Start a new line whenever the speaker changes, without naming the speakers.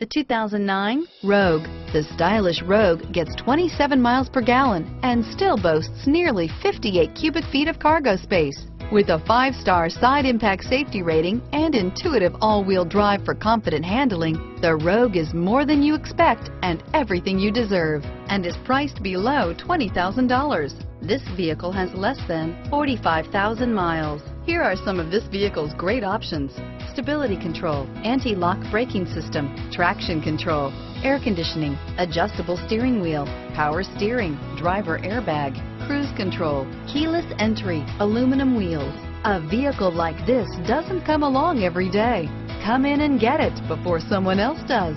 The 2009 Rogue. The stylish Rogue gets 27 miles per gallon and still boasts nearly 58 cubic feet of cargo space. With a five-star side impact safety rating and intuitive all-wheel drive for confident handling, the Rogue is more than you expect and everything you deserve and is priced below $20,000. This vehicle has less than 45,000 miles. Here are some of this vehicle's great options. Stability control, anti-lock braking system, traction control, air conditioning, adjustable steering wheel, power steering, driver airbag, control, keyless entry, aluminum wheels. A vehicle like this doesn't come along every day. Come in and get it before someone else does.